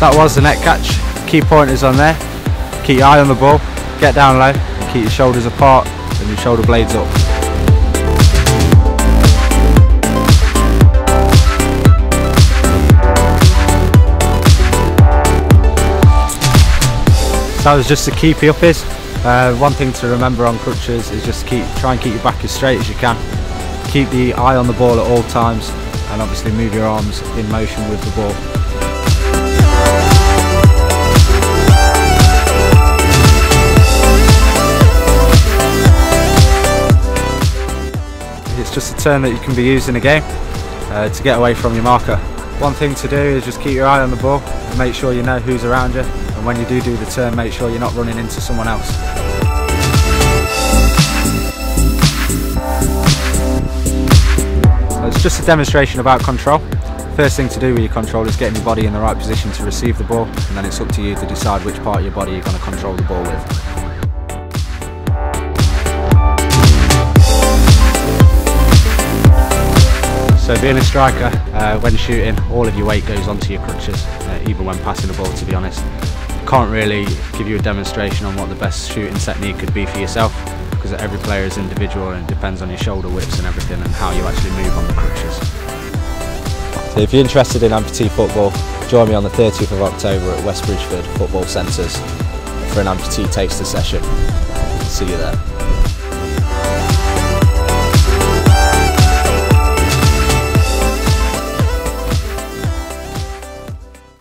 That was the neck catch. Key pointers on there. Keep your eye on the ball, get down low, keep your shoulders apart and your shoulder blades up. That was just the you up is. Uh, one thing to remember on crutches is just keep try and keep your back as straight as you can. Keep the eye on the ball at all times and obviously move your arms in motion with the ball. It's just a turn that you can be used in a game uh, to get away from your marker. One thing to do is just keep your eye on the ball and make sure you know who's around you and when you do do the turn make sure you're not running into someone else. So it's just a demonstration about control. First thing to do with your control is getting your body in the right position to receive the ball and then it's up to you to decide which part of your body you're going to control the ball with. So being a striker, uh, when shooting, all of your weight goes onto your crutches, uh, even when passing the ball to be honest. Can't really give you a demonstration on what the best shooting technique could be for yourself because every player is individual and it depends on your shoulder widths and everything and how you actually move on the crutches. So if you're interested in amputee football, join me on the 30th of October at West Bridgford Football Centres for an amputee taster session. See you there.